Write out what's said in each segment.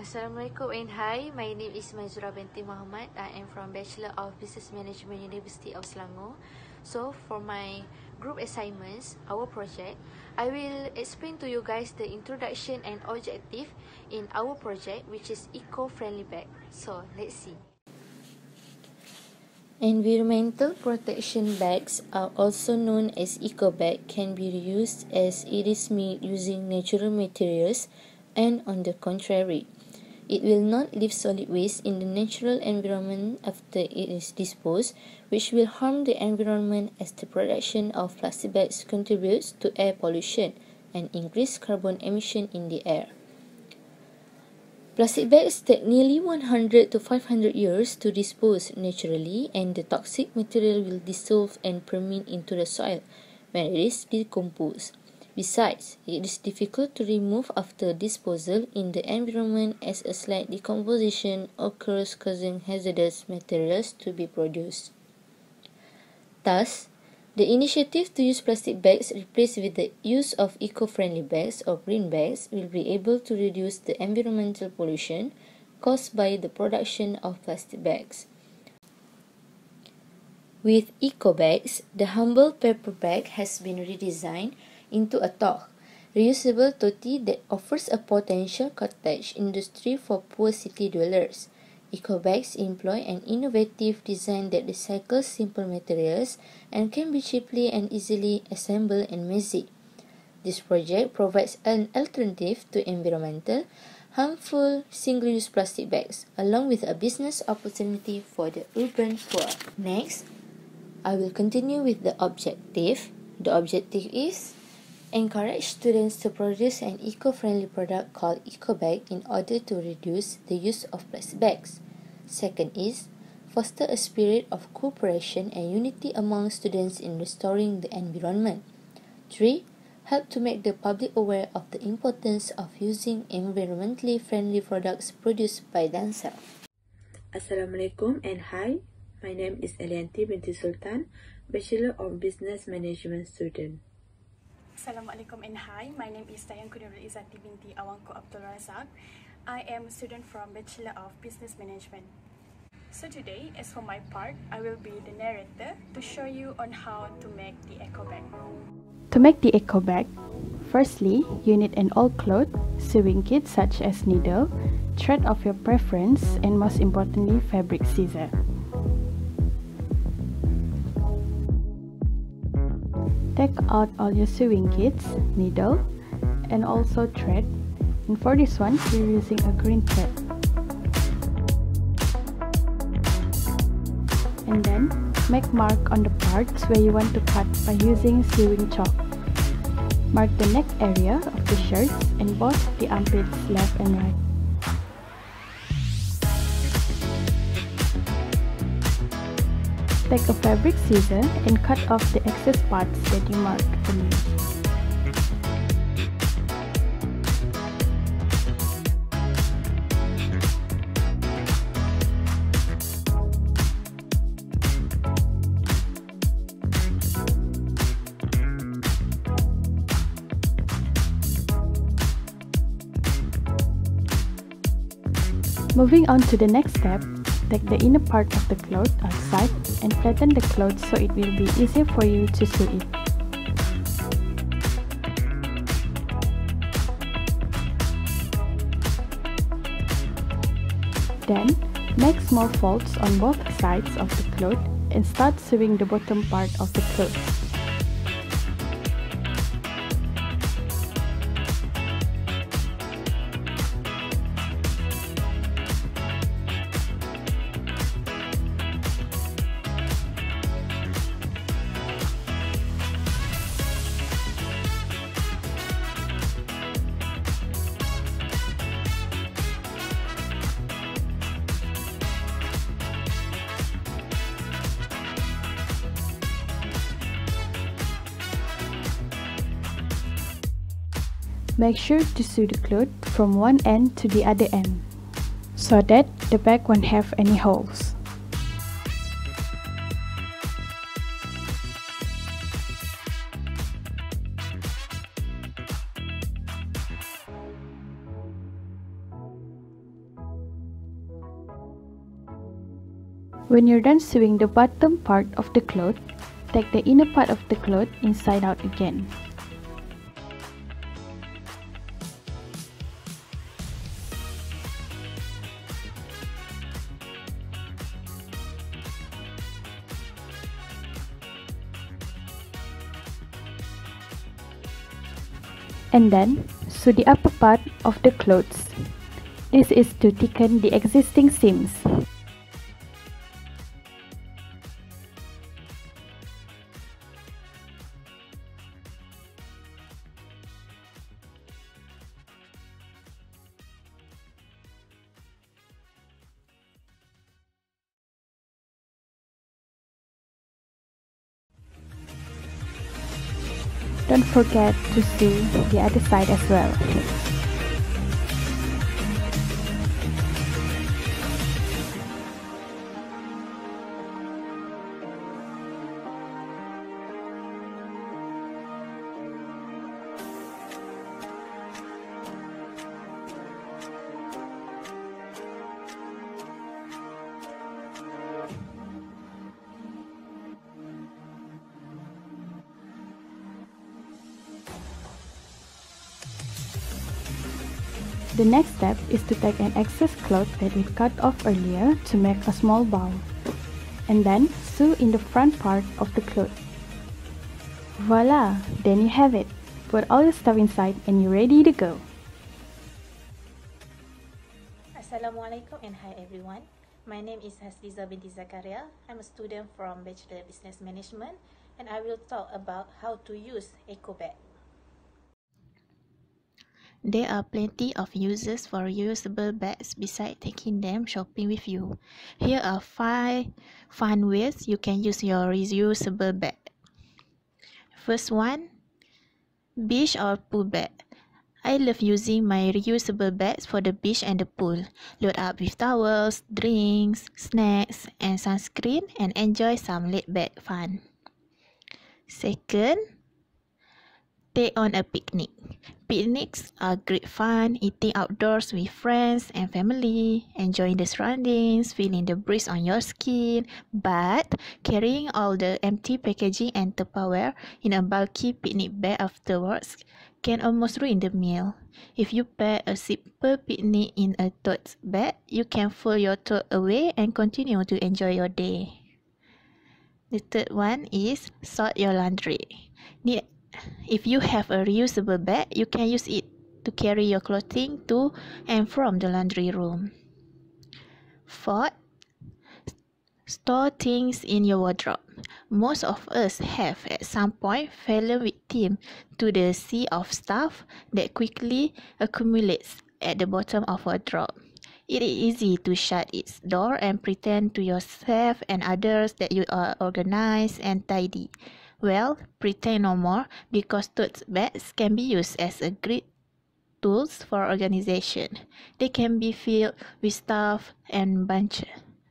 Assalamualaikum and hi, my name is Myzura binti Muhammad. I am from Bachelor of Business Management University of Selangor. So for my group assignments, our project, I will explain to you guys the introduction and objective in our project which is eco-friendly bag. So let's see. Environmental protection bags are also known as eco bag can be reused as it is made using natural materials and on the contrary it will not leave solid waste in the natural environment after it is disposed which will harm the environment as the production of plastic bags contributes to air pollution and increase carbon emission in the air Plastic bags take nearly 100 to 500 years to dispose naturally and the toxic material will dissolve and permeate into the soil when it is decomposed. Besides, it is difficult to remove after disposal in the environment as a slight decomposition occurs causing hazardous materials to be produced. Thus, The initiative to use plastic bags replaced with the use of eco-friendly bags or green bags will be able to reduce the environmental pollution caused by the production of plastic bags. With eco bags, the humble paper bag has been redesigned into a toch, reusable toti that offers a potential cottage industry for poor city dwellers. Ecobags employ an innovative design that recycles simple materials and can be cheaply and easily assembled and messy. This project provides an alternative to environmental, harmful single-use plastic bags, along with a business opportunity for the urban poor. Next, I will continue with the objective. The objective is encourage students to produce an eco-friendly product called EcoBag in order to reduce the use of plastic bags. Second is foster a spirit of cooperation and unity among students in restoring the environment. Three, help to make the public aware of the importance of using environmentally friendly products produced by themselves. Assalamualaikum and hi. My name is Elianti binti Sultan, Bachelor of Business Management student. Assalamualaikum and hi, my name is Dayang Nurul Izzati binti Awangku Abdul Razak. I am a student from Bachelor of Business Management. So today, as for my part, I will be the narrator to show you on how to make the eco bag. To make the eco bag, firstly, you need an old cloth, sewing kit such as needle, thread of your preference, and most importantly, fabric scissor. Take out all your sewing kits, needle, and also thread. And for this one, we're using a green thread. And then, make mark on the parts where you want to cut by using sewing chalk. Mark the neck area of the shirt and both the armpits left and right. Take a fabric scissor and cut off the excess parts that you marked earlier. Moving on to the next step, Take the inner part of the cloth outside and flatten the cloth so it will be easier for you to sew it. Then, make small folds on both sides of the cloth and start sewing the bottom part of the cloth. Make sure to sew the cloth from one end to the other end, so that the bag won't have any holes. When you're done sewing the bottom part of the cloth, take the inner part of the cloth inside out again. And then, sew the upper part of the clothes. This is to thicken the existing seams. Don't forget to see the other side as well. The next step is to take an excess cloth that we cut off earlier to make a small bow. And then sew in the front part of the cloth. Voila! Then you have it. Put all your stuff inside and you're ready to go. Assalamualaikum and hi everyone. My name is Hasliza binti Zakaria. I'm a student from Bachelor Business Management and I will talk about how to use eco. There are plenty of uses for reusable bags besides taking them shopping with you. Here are 5 fun ways you can use your reusable bag. First one, beach or pool bag. I love using my reusable bags for the beach and the pool. Load up with towels, drinks, snacks and sunscreen and enjoy some laid back fun. Second, take on a picnic. Picnics are great fun, eating outdoors with friends and family, enjoying the surroundings, feeling the breeze on your skin. But carrying all the empty packaging and Tupperware in a bulky picnic bag afterwards can almost ruin the meal. If you pack a simple picnic in a tote bag, you can fold your tote away and continue to enjoy your day. The third one is sort your laundry. Need if you have a reusable bag, you can use it to carry your clothing to and from the laundry room. Fourth, store things in your wardrobe. Most of us have at some point fallen victim to the sea of stuff that quickly accumulates at the bottom of a wardrobe. It is easy to shut its door and pretend to yourself and others that you are organized and tidy. Well, pretend no more because tote bags can be used as a great tools for organization. They can be filled with stuff and bunched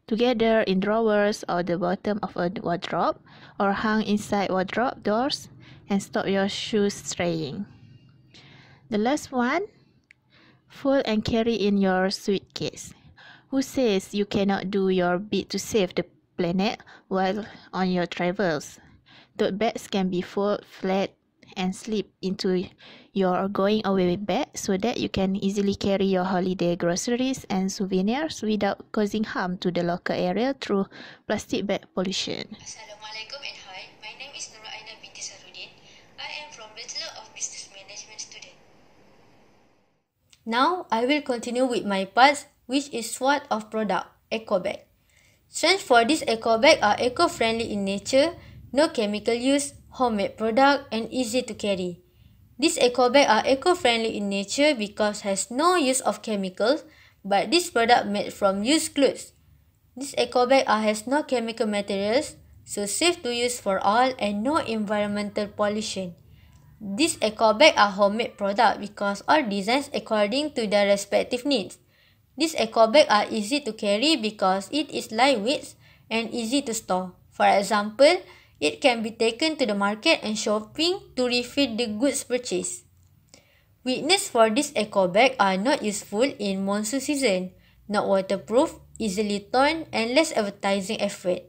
together in drawers or the bottom of a wardrobe or hung inside wardrobe doors and stop your shoes straying. The last one, fold and carry in your suitcase. Who says you cannot do your bit to save the planet while on your travels? Tote bags can be folded flat and slip into your going away bag so that you can easily carry your holiday groceries and souvenirs without causing harm to the local area through plastic bag pollution. Assalamualaikum and hi. My name is Nurul Aina binti Sarudin. I am from Bachelor of Business Management student. Now, I will continue with my part which is SWOT of product, eco bag. Strengths for this eco bag are eco-friendly in nature, no chemical use, homemade product and easy to carry. These eco bags are eco-friendly in nature because has no use of chemicals, but this product made from used clothes. This eco bag are has no chemical materials, so safe to use for all and no environmental pollution. These eco bag are homemade product because all designed according to their respective needs. These eco bag are easy to carry because it is lightweight and easy to store. For example, it can be taken to the market and shopping to refill the goods purchased. Witness for this eco bag are not useful in monsoon season, not waterproof, easily torn, and less advertising effort.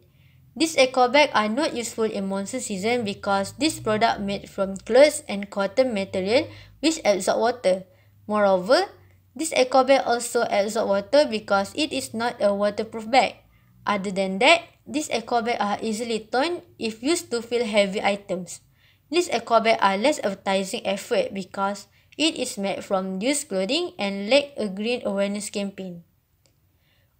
These eco bags are not useful in monsoon season because this product made from clothes and cotton material which absorb water. Moreover, this eco bag also absorb water because it is not a waterproof bag. Other than that, these eco bags are easily torn if used to fill heavy items. These eco bags are less advertising effort because it is made from used clothing and lack a green awareness campaign.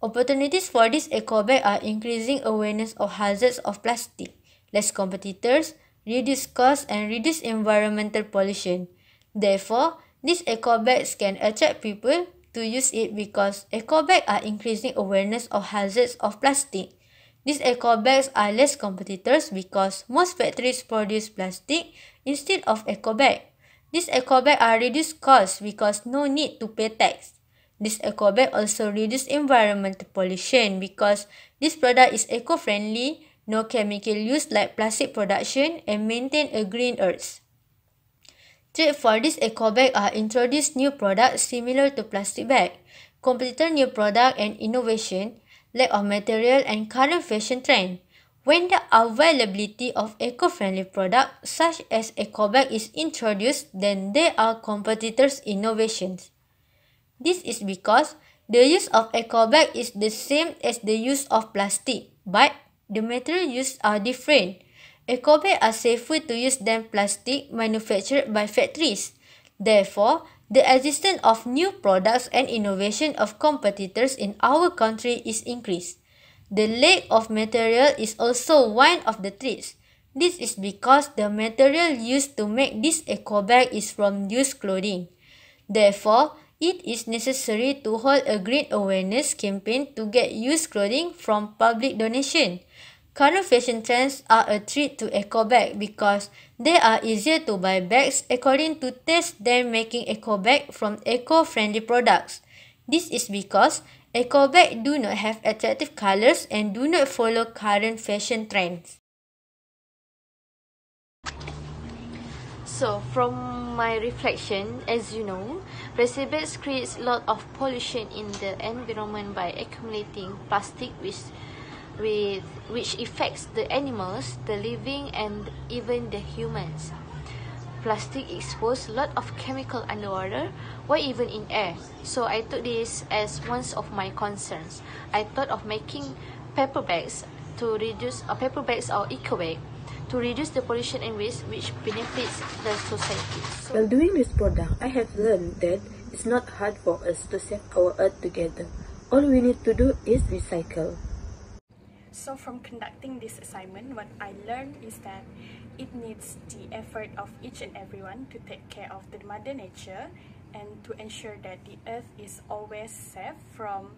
Opportunities for this eco bag are increasing awareness of hazards of plastic, less competitors, reduce costs and reduce environmental pollution. Therefore, these eco bags can attract people to use it because eco bags are increasing awareness of hazards of plastic. These eco bags are less competitors because most factories produce plastic instead of eco bag. These eco bags are reduced costs because no need to pay tax. This eco bag also reduce environmental pollution because this product is eco-friendly, no chemical use like plastic production and maintain a green earth. Trade for this eco bag are introduced new products similar to plastic bag, competitor new product and innovation, lack of material and current fashion trend. When the availability of eco-friendly product such as eco bag is introduced, then there are competitors' innovations. This is because the use of eco bag is the same as the use of plastic, but the material used are different. Eco bag are safer to use than plastic manufactured by factories. Therefore, the existence of new products and innovation of competitors in our country is increased. The lack of material is also one of the threats. This is because the material used to make this eco bag is from used clothing. Therefore, it is necessary to hold a green awareness campaign to get used clothing from public donation. Current fashion trends are a treat to eco bag because they are easier to buy bags according to tests than making eco bag from eco-friendly products. This is because eco bag do not have attractive colors and do not follow current fashion trends. So, from my reflection, as you know, plastic bags creates a lot of pollution in the environment by accumulating plastic which, with, which affects the animals, the living and even the humans. Plastic exposes a lot of chemical underwater or even in air. So I took this as one of my concerns. I thought of making paper bags to reduce uh, paper bags or eco bag to reduce the pollution and waste which benefits the society. So While doing this product, I have learned that it's not hard for us to save our earth together. All we need to do is recycle. So from conducting this assignment, what I learned is that it needs the effort of each and everyone to take care of the mother nature and to ensure that the earth is always safe from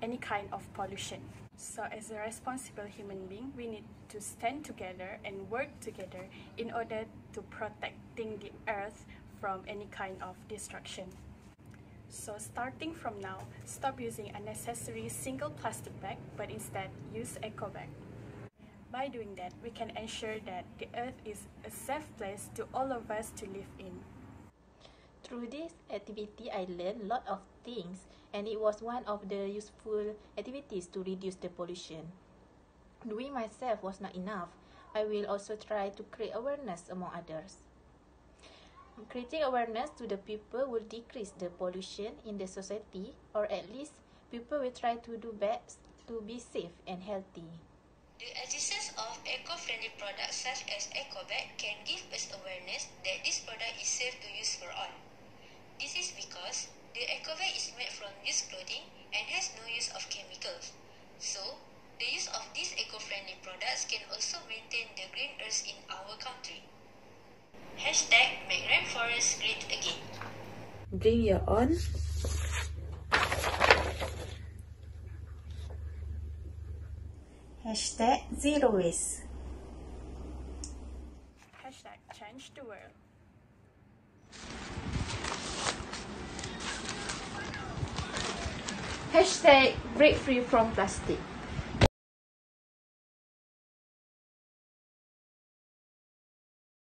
any kind of pollution. So as a responsible human being, we need to stand together and work together in order to protecting the earth from any kind of destruction. So starting from now, stop using unnecessary single plastic bag, but instead use eco bag. By doing that, we can ensure that the earth is a safe place to all of us to live in. Through this activity, I learned a lot of things and it was one of the useful activities to reduce the pollution. Doing myself was not enough. I will also try to create awareness among others. Creating awareness to the people will decrease the pollution in the society or at least people will try to do best to be safe and healthy. The existence of eco-friendly products such as EcoBag can give us awareness that this product is safe to use for all. This is because the EcoBag is made from used clothing and has no use of chemicals. So, the use of these eco-friendly products can also maintain the green earth in our country. Hashtag make rainforest great again. Bring your own. Hashtag zero waste. Hashtag change the world. Hashtag break free from plastic.